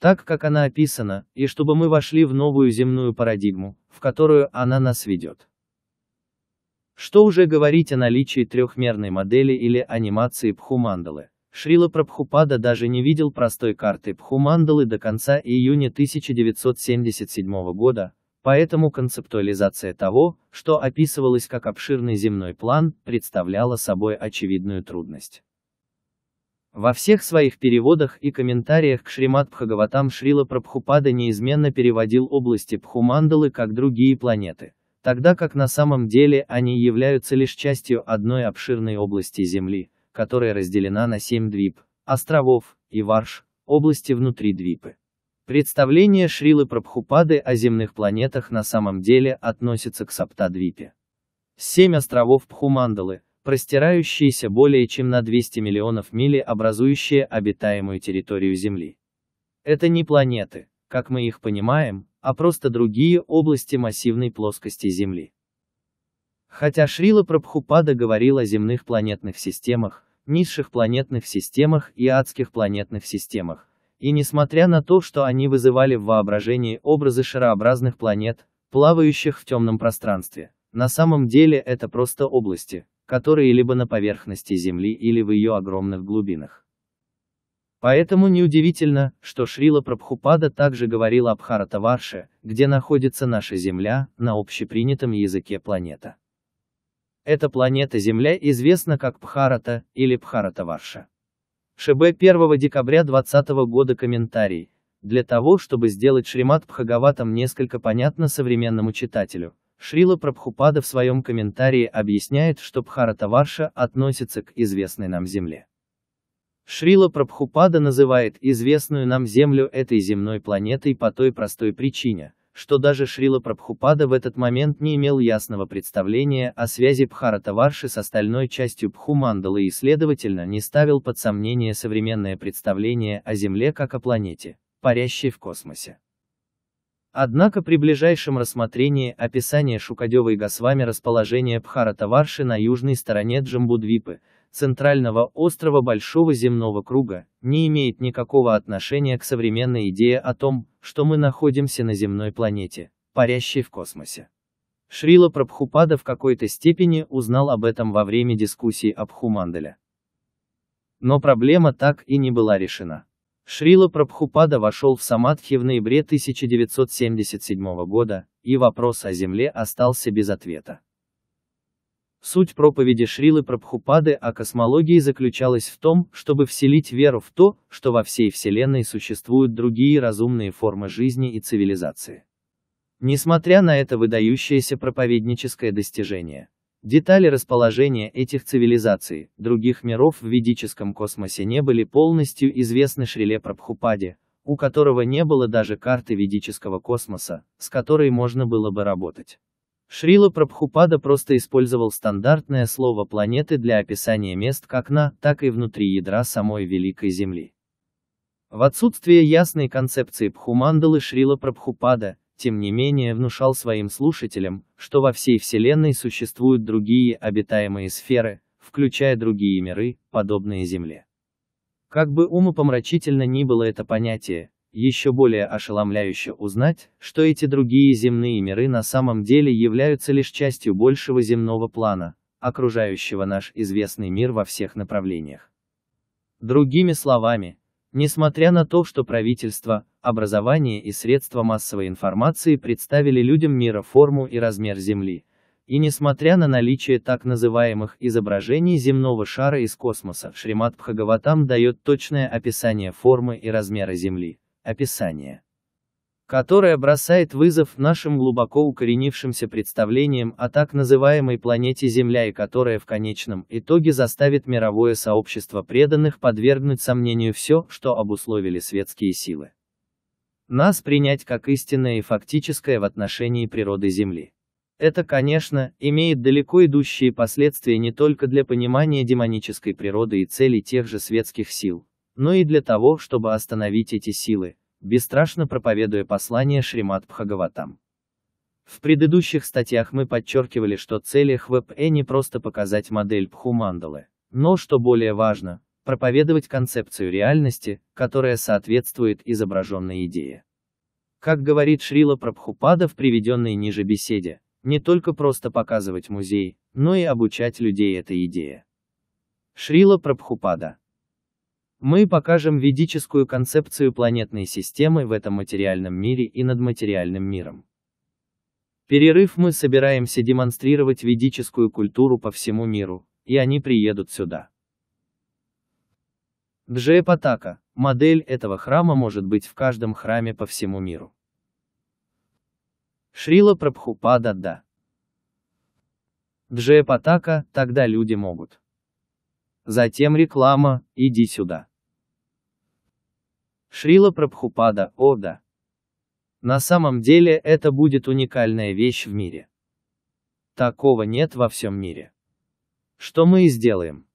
так как она описана, и чтобы мы вошли в новую земную парадигму, в которую она нас ведет. Что уже говорить о наличии трехмерной модели или анимации Пхумандалы. Шрила Прабхупада даже не видел простой карты Пхумандалы до конца июня 1977 года, поэтому концептуализация того, что описывалось как обширный земной план, представляла собой очевидную трудность. Во всех своих переводах и комментариях к Шримат Бхагаватам Шрила Прабхупада неизменно переводил области Пхумандалы как другие планеты, тогда как на самом деле они являются лишь частью одной обширной области Земли, которая разделена на семь двип, островов, и варш, области внутри двипы. Представление Шрилы Прабхупады о земных планетах на самом деле относится к Саптадвипе. Семь островов Пхумандалы, простирающиеся более чем на 200 миллионов миль, образующие обитаемую территорию Земли. Это не планеты, как мы их понимаем, а просто другие области массивной плоскости Земли. Хотя Шрила Прабхупада говорил о земных планетных системах, низших планетных системах и адских планетных системах, и несмотря на то, что они вызывали в воображении образы шарообразных планет, плавающих в темном пространстве, на самом деле это просто области, которые либо на поверхности Земли или в ее огромных глубинах. Поэтому неудивительно, что Шрила Прабхупада также говорил об Харатаварше, где находится наша Земля, на общепринятом языке планета. Эта планета Земля известна как Пхарата, или Пхаратаварша. ШБ 1 декабря 2020 года комментарий. Для того, чтобы сделать Шримат Бхагаватам несколько понятно современному читателю, Шрила Прабхупада в своем комментарии объясняет, что Бхаратаварша относится к известной нам земле. Шрила Прабхупада называет известную нам Землю этой земной планетой по той простой причине, что даже Шрила Прабхупада в этот момент не имел ясного представления о связи Бхаратаварши с остальной частью Бхумандалы и следовательно не ставил под сомнение современное представление о Земле как о планете, парящей в космосе. Однако при ближайшем рассмотрении описания Шукадева и Госвами расположения Бхаратаварши на южной стороне Джамбудвипы, центрального острова Большого земного круга, не имеет никакого отношения к современной идее о том, что мы находимся на земной планете, парящей в космосе. Шрила Прабхупада в какой-то степени узнал об этом во время дискуссий об Хуманделе. Но проблема так и не была решена. Шрила Прабхупада вошел в Самадхи в ноябре 1977 года, и вопрос о Земле остался без ответа. Суть проповеди Шрилы Прабхупады о космологии заключалась в том, чтобы вселить веру в то, что во всей Вселенной существуют другие разумные формы жизни и цивилизации. Несмотря на это выдающееся проповедническое достижение, Детали расположения этих цивилизаций, других миров в ведическом космосе не были полностью известны Шриле Прабхупаде, у которого не было даже карты ведического космоса, с которой можно было бы работать. Шрила Прабхупада просто использовал стандартное слово планеты для описания мест как на, так и внутри ядра самой Великой Земли. В отсутствие ясной концепции Бхумандалы Шрила Прабхупада, тем не менее внушал своим слушателям, что во всей Вселенной существуют другие обитаемые сферы, включая другие миры, подобные Земле. Как бы умопомрачительно ни было это понятие, еще более ошеломляюще узнать, что эти другие земные миры на самом деле являются лишь частью большего земного плана, окружающего наш известный мир во всех направлениях. Другими словами, Несмотря на то, что правительство, образование и средства массовой информации представили людям мира форму и размер Земли, и несмотря на наличие так называемых изображений земного шара из космоса, Шримат Бхагаватам дает точное описание формы и размера Земли. Описание которая бросает вызов нашим глубоко укоренившимся представлениям о так называемой планете Земля и которая в конечном итоге заставит мировое сообщество преданных подвергнуть сомнению все, что обусловили светские силы. Нас принять как истинное и фактическое в отношении природы Земли. Это, конечно, имеет далеко идущие последствия не только для понимания демонической природы и целей тех же светских сил, но и для того, чтобы остановить эти силы, бесстрашно проповедуя послание Шримат Бхагаватам. В предыдущих статьях мы подчеркивали, что цель ХВПЭ не просто показать модель Пхумандалы, но, что более важно, проповедовать концепцию реальности, которая соответствует изображенной идее. Как говорит Шрила Прабхупада в приведенной ниже беседе, не только просто показывать музей, но и обучать людей этой идее. Шрила Прабхупада мы покажем ведическую концепцию планетной системы в этом материальном мире и над материальным миром. Перерыв мы собираемся демонстрировать ведическую культуру по всему миру, и они приедут сюда. Джея модель этого храма может быть в каждом храме по всему миру. Шрила Прабхупада да. Джея тогда люди могут. Затем реклама, иди сюда. Шрила Прабхупада, о да. На самом деле это будет уникальная вещь в мире. Такого нет во всем мире. Что мы и сделаем.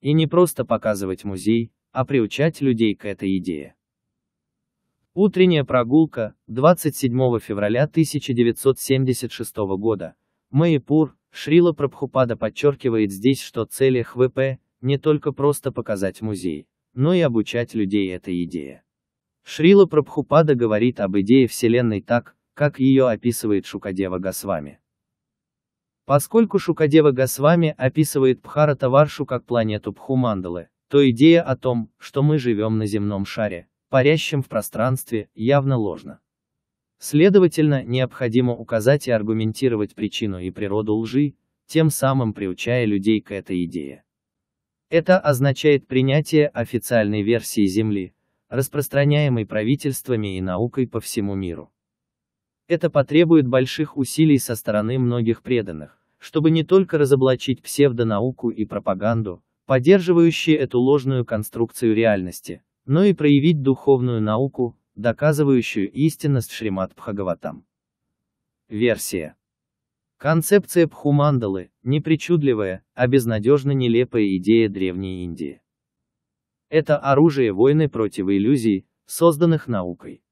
И не просто показывать музей, а приучать людей к этой идее. Утренняя прогулка, 27 февраля 1976 года. Майпур, Шрила Прабхупада подчеркивает здесь, что цель ХВП – не только просто показать музей, но и обучать людей этой идее. Шрила Прабхупада говорит об идее Вселенной так, как ее описывает Шукадева Госвами. Поскольку Шукадева Госвами описывает Бхаратаваршу как планету Бхумандалы, то идея о том, что мы живем на земном шаре, парящем в пространстве, явно ложна. Следовательно, необходимо указать и аргументировать причину и природу лжи, тем самым приучая людей к этой идее. Это означает принятие официальной версии Земли, распространяемой правительствами и наукой по всему миру. Это потребует больших усилий со стороны многих преданных, чтобы не только разоблачить псевдонауку и пропаганду, поддерживающие эту ложную конструкцию реальности, но и проявить духовную науку, доказывающую истинность Шримат Бхагаватам. Версия. Концепция Бхумандалы – непричудливая, а безнадежно нелепая идея Древней Индии. Это оружие войны против иллюзий, созданных наукой.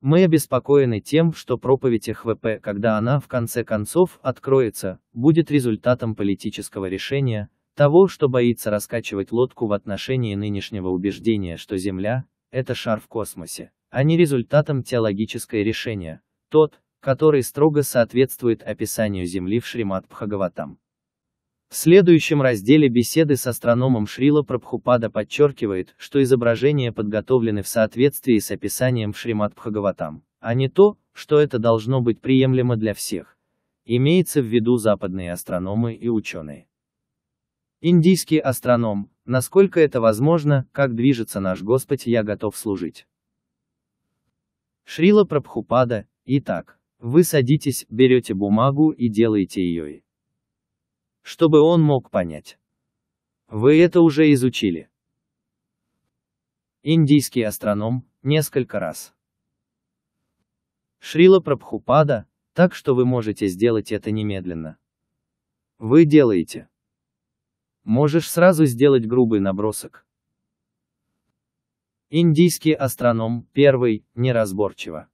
Мы обеспокоены тем, что проповедь ХВП, когда она в конце концов откроется, будет результатом политического решения, того, что боится раскачивать лодку в отношении нынешнего убеждения, что Земля – это шар в космосе, а не результатом теологическое решение, тот, который строго соответствует описанию Земли в Шримат Бхагаватам. В следующем разделе беседы с астрономом Шрила Прабхупада подчеркивает, что изображения подготовлены в соответствии с описанием в Бхагаватам, а не то, что это должно быть приемлемо для всех. Имеется в виду западные астрономы и ученые. Индийский астроном, насколько это возможно, как движется наш Господь, я готов служить. Шрила Прабхупада, итак, вы садитесь, берете бумагу и делаете ее. Чтобы он мог понять. Вы это уже изучили. Индийский астроном, несколько раз. Шрила Прабхупада, так что вы можете сделать это немедленно. Вы делаете. Можешь сразу сделать грубый набросок. Индийский астроном, первый, неразборчиво.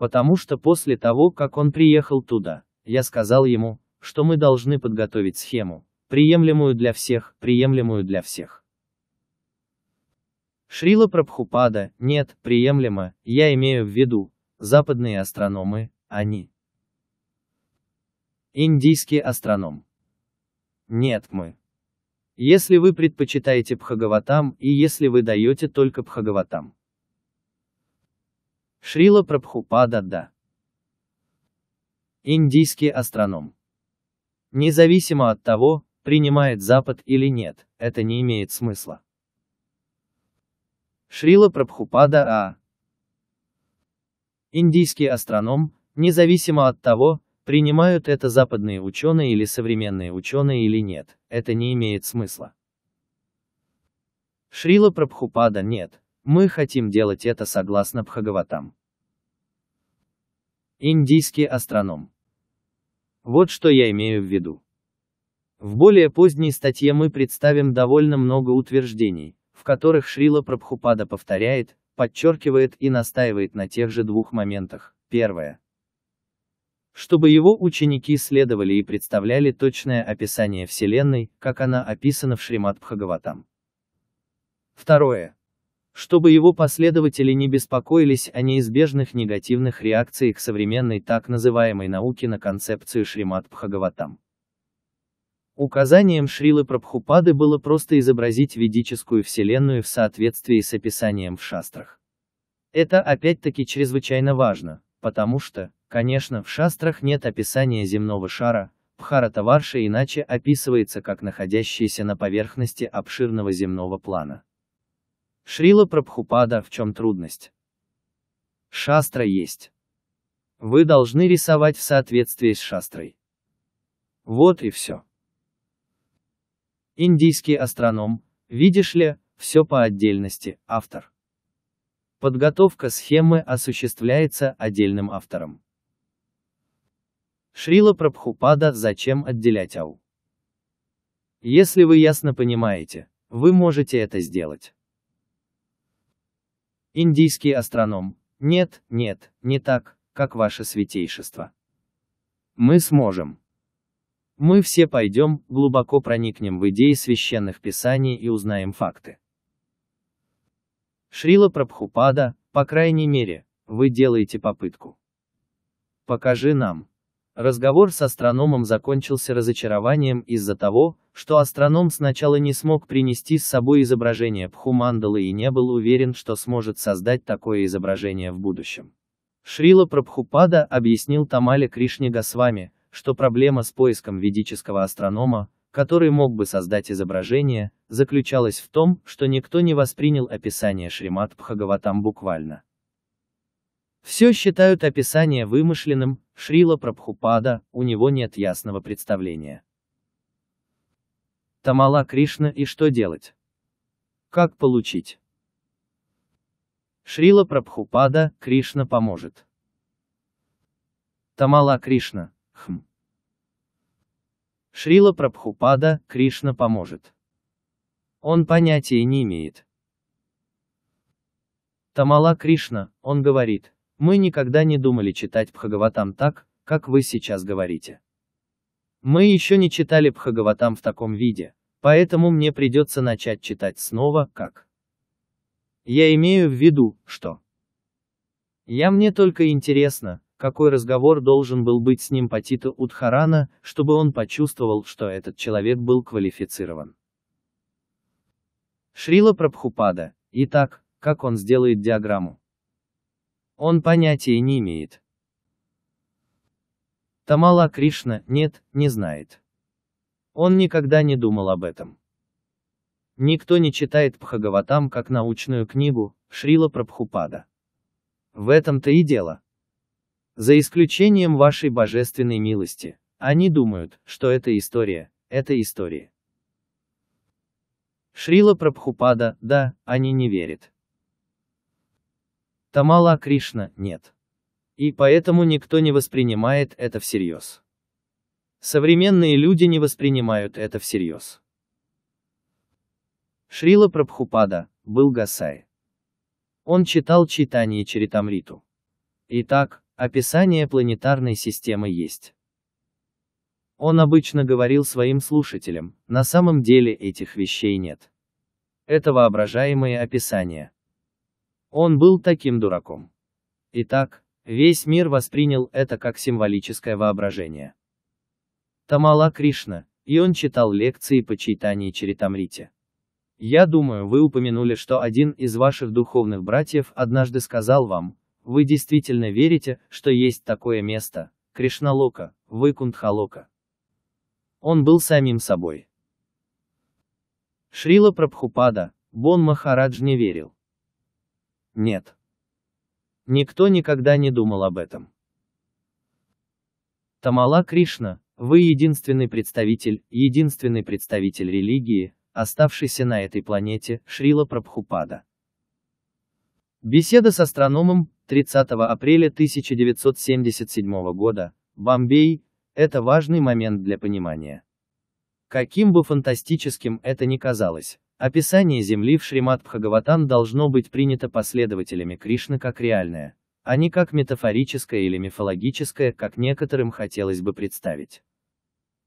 Потому что после того, как он приехал туда, я сказал ему, что мы должны подготовить схему, приемлемую для всех, приемлемую для всех. Шрила Прабхупада, нет, приемлемо, я имею в виду, западные астрономы, они. Индийский астроном. Нет, мы. Если вы предпочитаете Бхагаватам и если вы даете только Бхагаватам. Шрила Прабхупада да. Индийский астроном. Независимо от того, принимает Запад или нет, это не имеет смысла. Шрила Прабхупада А. Индийский астроном, независимо от того, Принимают это западные ученые или современные ученые или нет, это не имеет смысла. Шрила Прабхупада нет, мы хотим делать это согласно Бхагаватам. Индийский астроном. Вот что я имею в виду. В более поздней статье мы представим довольно много утверждений, в которых Шрила Прабхупада повторяет, подчеркивает и настаивает на тех же двух моментах. Первое чтобы его ученики следовали и представляли точное описание Вселенной, как она описана в Шримад Бхагаватам. Второе. Чтобы его последователи не беспокоились о неизбежных негативных реакциях современной так называемой науки на концепцию Шримад Бхагаватам. Указанием Шрилы Прабхупады было просто изобразить ведическую вселенную в соответствии с описанием в шастрах. Это опять-таки чрезвычайно важно, потому что, Конечно, в шастрах нет описания земного шара, Бхаратаварша иначе описывается как находящийся на поверхности обширного земного плана. Шрила Прабхупада, в чем трудность? Шастра есть. Вы должны рисовать в соответствии с шастрой. Вот и все. Индийский астроном, видишь ли, все по отдельности, автор. Подготовка схемы осуществляется отдельным автором. Шрила Прабхупада «Зачем отделять ау?» Если вы ясно понимаете, вы можете это сделать. Индийский астроном. Нет, нет, не так, как ваше святейшество. Мы сможем. Мы все пойдем, глубоко проникнем в идеи священных писаний и узнаем факты. Шрила Прабхупада, по крайней мере, вы делаете попытку. Покажи нам. Разговор с астрономом закончился разочарованием из-за того, что астроном сначала не смог принести с собой изображение Пхумандалы и не был уверен, что сможет создать такое изображение в будущем. Шрила Прабхупада объяснил Тамале Кришне Госвами, что проблема с поиском ведического астронома, который мог бы создать изображение, заключалась в том, что никто не воспринял описание Шримат Бхагаватам буквально. Все считают описание вымышленным, Шрила Прабхупада, у него нет ясного представления. Тамала Кришна и что делать? Как получить? Шрила Прабхупада, Кришна поможет. Тамала Кришна, хм. Шрила Прабхупада, Кришна поможет. Он понятия не имеет. Тамала Кришна, он говорит, мы никогда не думали читать Бхагаватам так, как вы сейчас говорите. Мы еще не читали Бхагаватам в таком виде, поэтому мне придется начать читать снова, как. Я имею в виду, что. Я мне только интересно, какой разговор должен был быть с ним по Титу Удхарана, чтобы он почувствовал, что этот человек был квалифицирован. Шрила Прабхупада. Итак, как он сделает диаграмму? Он понятия не имеет. Тамала Кришна, нет, не знает. Он никогда не думал об этом. Никто не читает Бхагаватам как научную книгу, Шрила Прабхупада. В этом-то и дело. За исключением вашей божественной милости, они думают, что это история, это история. Шрила Прабхупада, да, они не верят. Тамала Кришна, нет. И поэтому никто не воспринимает это всерьез. Современные люди не воспринимают это всерьез. Шрила Прабхупада был Гасай. Он читал читание Чаритамриту. Итак, описание планетарной системы есть. Он обычно говорил своим слушателям, на самом деле этих вещей нет. Это воображаемые описания. Он был таким дураком. Итак, Весь мир воспринял это как символическое воображение. Тамала Кришна, и он читал лекции по читании Чаритамрите. Я думаю, вы упомянули, что один из ваших духовных братьев однажды сказал вам, вы действительно верите, что есть такое место, Кришналока, Вайкунтхалока. Он был самим собой. Шрила Прабхупада, Бон Махарадж не верил. Нет. Никто никогда не думал об этом. Тамала Кришна, вы единственный представитель, единственный представитель религии, оставшийся на этой планете, Шрила Прабхупада. Беседа с астрономом 30 апреля 1977 года, Бомбей, это важный момент для понимания. Каким бы фантастическим это ни казалось, Описание Земли в Шримат Бхагаватан должно быть принято последователями Кришны как реальное, а не как метафорическое или мифологическое, как некоторым хотелось бы представить.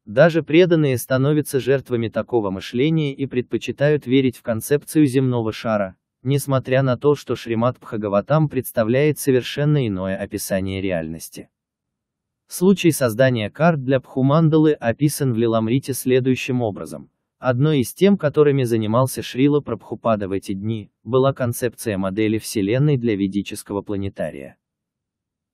Даже преданные становятся жертвами такого мышления и предпочитают верить в концепцию земного шара, несмотря на то, что Шримат Бхагаватам представляет совершенно иное описание реальности. Случай создания карт для Бхумандалы описан в Лиламрите следующим образом. Одной из тем, которыми занимался Шрила Прабхупада в эти дни, была концепция модели Вселенной для ведического планетария.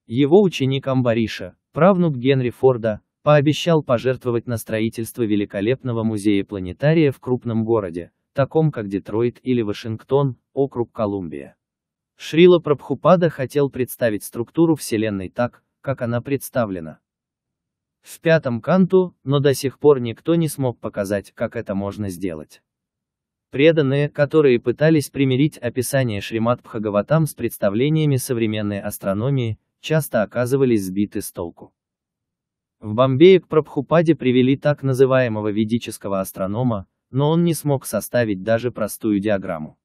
Его ученик Амбариша, правнук Генри Форда, пообещал пожертвовать на строительство великолепного музея-планетария в крупном городе, таком как Детройт или Вашингтон, округ Колумбия. Шрила Прабхупада хотел представить структуру Вселенной так, как она представлена в пятом канту, но до сих пор никто не смог показать, как это можно сделать. Преданные, которые пытались примирить описание Шримат Бхагаватам с представлениями современной астрономии, часто оказывались сбиты с толку. В Бомбее к Прабхупаде привели так называемого ведического астронома, но он не смог составить даже простую диаграмму.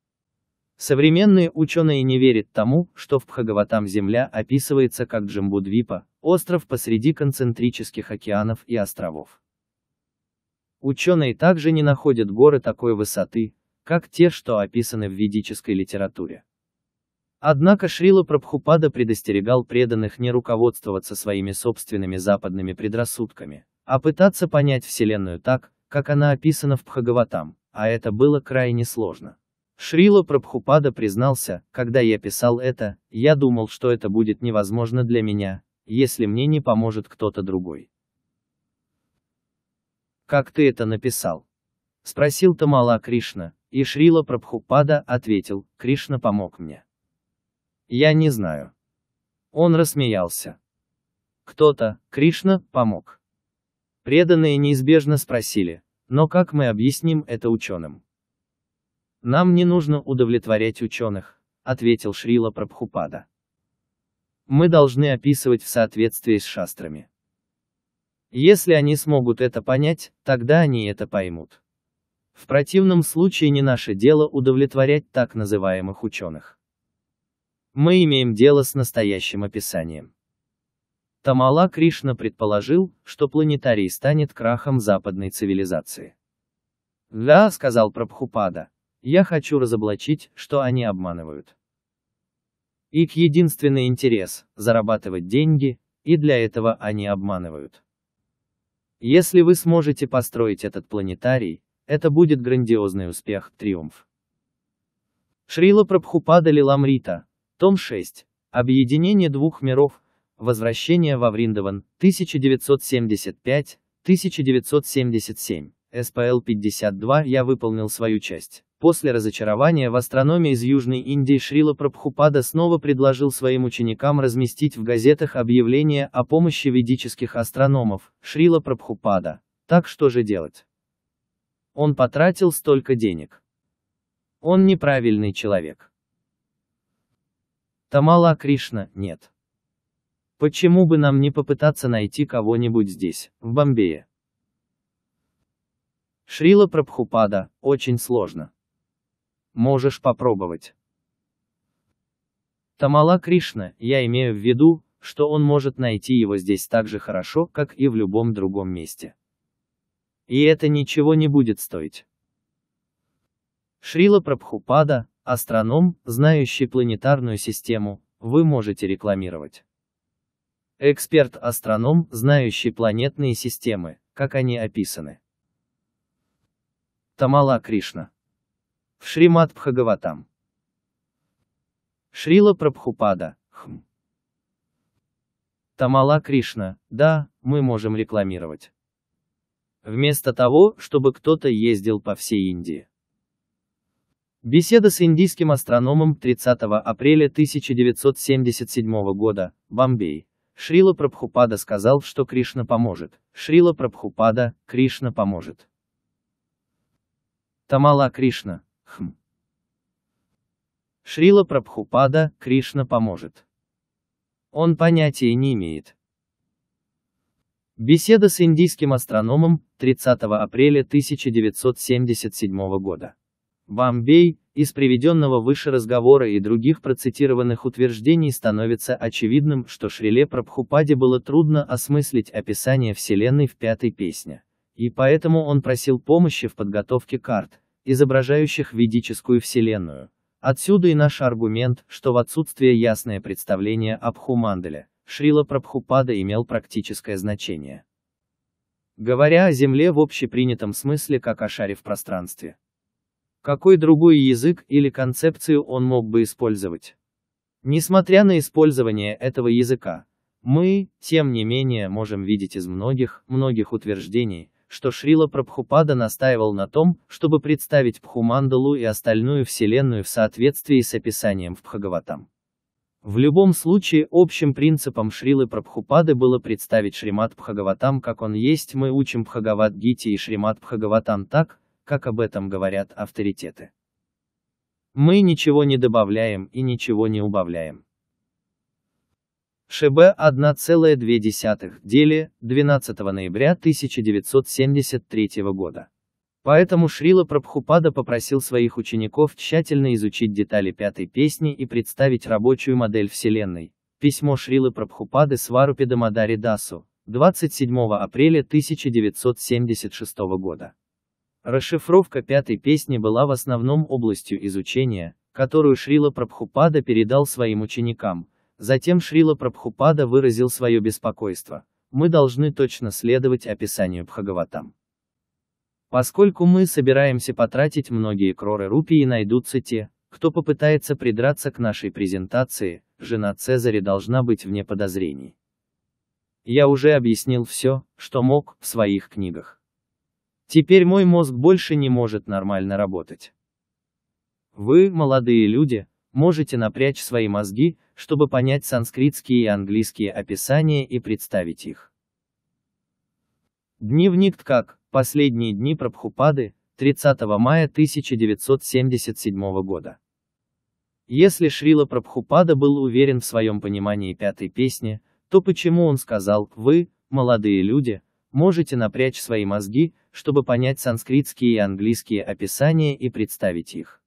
Современные ученые не верят тому, что в Бхагаватам Земля описывается как Джамбудвипа, остров посреди концентрических океанов и островов. Ученые также не находят горы такой высоты, как те, что описаны в ведической литературе. Однако Шрила Прабхупада предостерегал преданных не руководствоваться своими собственными западными предрассудками, а пытаться понять Вселенную так, как она описана в Бхагаватам, а это было крайне сложно. Шрила Прабхупада признался, когда я писал это, я думал, что это будет невозможно для меня, если мне не поможет кто-то другой. «Как ты это написал?» — спросил Тамала Кришна, и Шрила Прабхупада ответил, Кришна помог мне. «Я не знаю». Он рассмеялся. Кто-то, Кришна, помог. Преданные неизбежно спросили, но как мы объясним это ученым? Нам не нужно удовлетворять ученых. ответил Шрила Прабхупада. Мы должны описывать в соответствии с шастрами. Если они смогут это понять, тогда они это поймут. В противном случае не наше дело удовлетворять так называемых ученых. Мы имеем дело с настоящим описанием. Тамала Кришна предположил, что планетарий станет крахом западной цивилизации. «Да», — сказал Прабхупада, — «я хочу разоблачить, что они обманывают. Их единственный интерес – зарабатывать деньги, и для этого они обманывают. Если вы сможете построить этот планетарий, это будет грандиозный успех, триумф. Шрила Прабхупада Лиламрита, том 6. Объединение двух миров. Возвращение во Вриндаван, 1975-1977. СПЛ-52 Я выполнил свою часть. После разочарования в астрономии из Южной Индии Шрила Прабхупада снова предложил своим ученикам разместить в газетах объявление о помощи ведических астрономов, Шрила Прабхупада. Так что же делать? Он потратил столько денег. Он неправильный человек. Тамала Кришна, нет. Почему бы нам не попытаться найти кого-нибудь здесь, в Бомбее? Шрила Прабхупада, очень сложно. Можешь попробовать. Тамала Кришна, я имею в виду, что он может найти его здесь так же хорошо, как и в любом другом месте. И это ничего не будет стоить. Шрила Прабхупада, астроном, знающий планетарную систему, вы можете рекламировать. Эксперт-астроном, знающий планетные системы, как они описаны. Тамала Кришна в Шримат Бхагаватам. Шрила Прабхупада, хм. Тамала Кришна, да, мы можем рекламировать. Вместо того, чтобы кто-то ездил по всей Индии. Беседа с индийским астрономом 30 апреля 1977 года, Бомбей. Шрила Прабхупада сказал, что Кришна поможет. Шрила Прабхупада, Кришна поможет. Тамала Кришна, Хм. Шрила Прабхупада, Кришна поможет. Он понятия не имеет. Беседа с индийским астрономом 30 апреля 1977 года. Бомбей, из приведенного выше разговора и других процитированных утверждений становится очевидным, что Шриле Прабхупаде было трудно осмыслить описание Вселенной в пятой песне. И поэтому он просил помощи в подготовке карт, изображающих ведическую вселенную. Отсюда и наш аргумент, что в отсутствие ясное представление об Хуманделе, Шрила Прабхупада имел практическое значение. Говоря о Земле в общепринятом смысле как о шаре в пространстве. Какой другой язык или концепцию он мог бы использовать? Несмотря на использование этого языка, мы, тем не менее, можем видеть из многих, многих утверждений, что Шрила Прабхупада настаивал на том, чтобы представить Пхумандалу и остальную Вселенную в соответствии с описанием в Бхагаватам. В любом случае, общим принципом Шрилы Прабхупады было представить Шримат Бхагаватам как он есть, мы учим Бхагават Гити и Шримат Бхагаватам так, как об этом говорят авторитеты. Мы ничего не добавляем и ничего не убавляем. ШБ 1,2, деле, 12 ноября 1973 года. Поэтому Шрила Прабхупада попросил своих учеников тщательно изучить детали пятой песни и представить рабочую модель Вселенной. Письмо Шрилы Прабхупады Сварупи Дамадари Дасу, 27 апреля 1976 года. Расшифровка пятой песни была в основном областью изучения, которую Шрила Прабхупада передал своим ученикам, Затем Шрила Прабхупада выразил свое беспокойство. Мы должны точно следовать описанию Бхагаватам. Поскольку мы собираемся потратить многие кроры рупии найдутся те, кто попытается придраться к нашей презентации, жена Цезаря должна быть вне подозрений. Я уже объяснил все, что мог, в своих книгах. Теперь мой мозг больше не может нормально работать. Вы, молодые люди, можете напрячь свои мозги, чтобы понять санскритские и английские описания и представить их. Дневник Ткак, последние дни Прабхупады, 30 мая 1977 года. Если Шрила Прабхупада был уверен в своем понимании пятой песни, то почему он сказал, вы, молодые люди, можете напрячь свои мозги, чтобы понять санскритские и английские описания и представить их?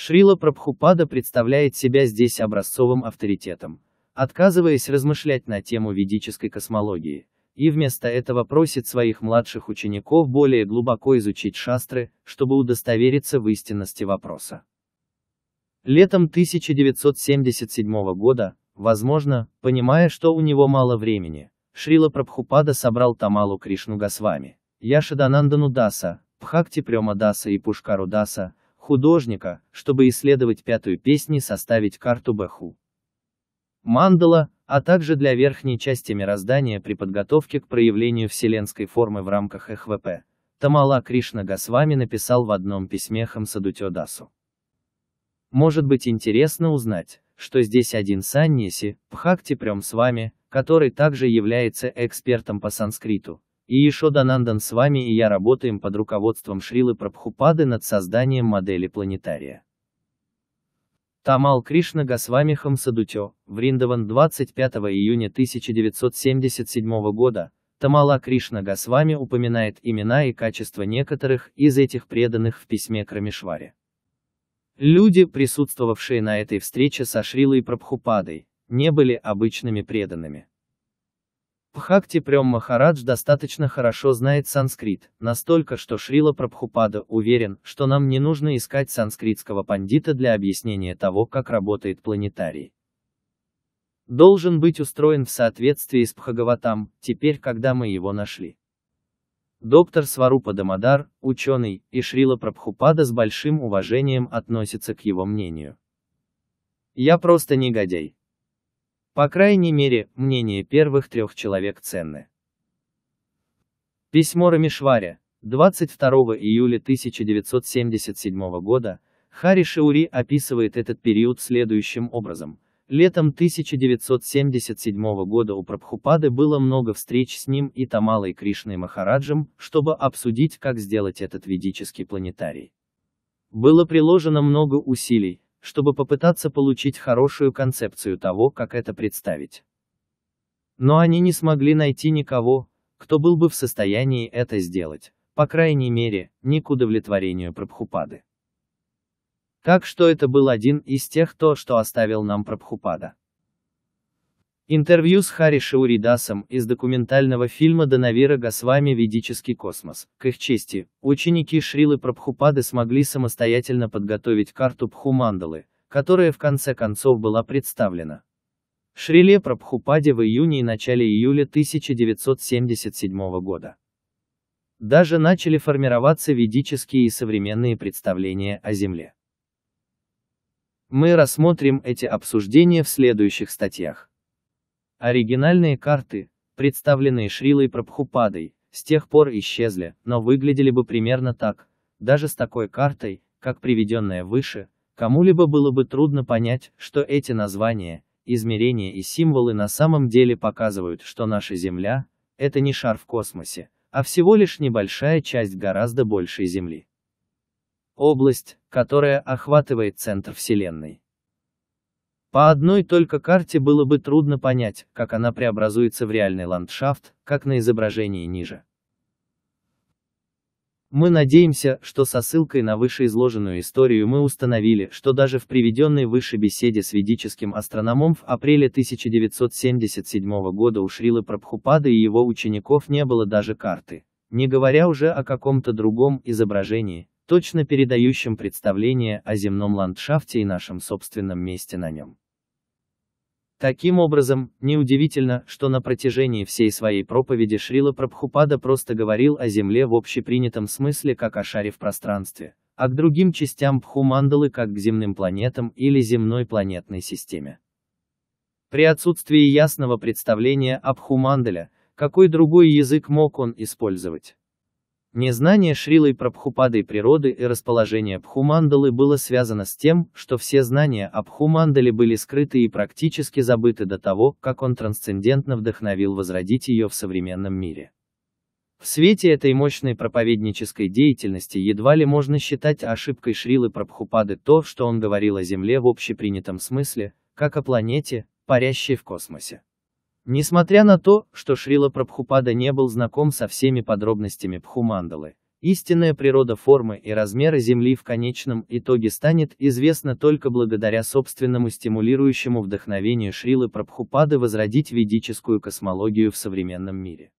Шрила Прабхупада представляет себя здесь образцовым авторитетом, отказываясь размышлять на тему ведической космологии, и вместо этого просит своих младших учеников более глубоко изучить шастры, чтобы удостовериться в истинности вопроса. Летом 1977 года, возможно, понимая, что у него мало времени, Шрила Прабхупада собрал Тамалу Кришну Госвами, Яшаданандану Даса, Бхакти Према Даса и Пушкару Даса, художника, чтобы исследовать пятую песню и составить карту Баху. Мандала, а также для верхней части мироздания при подготовке к проявлению вселенской формы в рамках ХВП. Тамала Кришна Госвами написал в одном письме Хамсадутё Дасу. Может быть интересно узнать, что здесь один Санниси, Пхакти Прем с вами, который также является экспертом по санскриту, и Ешоданандан с вами и я работаем под руководством Шрилы Прабхупады над созданием модели планетария. Тамал Кришна Госвами Хамсадутё, Вриндаван 25 июня 1977 года, Тамала Кришна Госвами упоминает имена и качества некоторых из этих преданных в письме к Рамешваре. Люди, присутствовавшие на этой встрече со Шрилой Прабхупадой, не были обычными преданными. Бхакти Прем Махарадж достаточно хорошо знает санскрит, настолько, что Шрила Прабхупада уверен, что нам не нужно искать санскритского пандита для объяснения того, как работает планетарий. Должен быть устроен в соответствии с Бхагаватам, теперь когда мы его нашли. Доктор Сварупа Дамадар, ученый, и Шрила Прабхупада с большим уважением относятся к его мнению. Я просто негодяй. По крайней мере, мнение первых трех человек ценны. Письмо Рамишваря, 22 июля 1977 года, Хари Шаури описывает этот период следующим образом – Летом 1977 года у Прабхупады было много встреч с ним и Тамалой Кришной Махараджем, чтобы обсудить, как сделать этот ведический планетарий. Было приложено много усилий, чтобы попытаться получить хорошую концепцию того, как это представить. Но они не смогли найти никого, кто был бы в состоянии это сделать, по крайней мере, не к удовлетворению Прабхупады. Так что это был один из тех то, что оставил нам Прабхупада. Интервью с Хари Шауридасом из документального фильма Данавира Госвами «Ведический космос». К их чести, ученики Шрилы Прабхупады смогли самостоятельно подготовить карту Пхумандалы, которая в конце концов была представлена. Шриле Прабхупаде в июне и начале июля 1977 года. Даже начали формироваться ведические и современные представления о Земле. Мы рассмотрим эти обсуждения в следующих статьях. Оригинальные карты, представленные Шрилой Прабхупадой, с тех пор исчезли, но выглядели бы примерно так. Даже с такой картой, как приведенная выше, кому-либо было бы трудно понять, что эти названия, измерения и символы на самом деле показывают, что наша Земля – это не шар в космосе, а всего лишь небольшая часть гораздо большей Земли. Область, которая охватывает центр Вселенной. По одной только карте было бы трудно понять, как она преобразуется в реальный ландшафт, как на изображении ниже. Мы надеемся, что со ссылкой на вышеизложенную историю мы установили, что даже в приведенной выше беседе с ведическим астрономом в апреле 1977 года у Шрилы Прабхупады и его учеников не было даже карты, не говоря уже о каком-то другом изображении, точно передающим представление о земном ландшафте и нашем собственном месте на нем. Таким образом, неудивительно, что на протяжении всей своей проповеди Шрила Прабхупада просто говорил о Земле в общепринятом смысле как о шаре в пространстве, а к другим частям Бхумандалы как к земным планетам или земной планетной системе. При отсутствии ясного представления об Бхумандале, какой другой язык мог он использовать? Незнание Шрилой Прабхупадой природы и расположения Бхумандалы было связано с тем, что все знания об Бхумандале были скрыты и практически забыты до того, как он трансцендентно вдохновил возродить ее в современном мире. В свете этой мощной проповеднической деятельности едва ли можно считать ошибкой Шрилы Прабхупады то, что он говорил о Земле в общепринятом смысле, как о планете, парящей в космосе. Несмотря на то, что Шрила Прабхупада не был знаком со всеми подробностями Бхумандалы, истинная природа формы и размера Земли в конечном итоге станет известна только благодаря собственному стимулирующему вдохновению Шрилы Прабхупады возродить ведическую космологию в современном мире.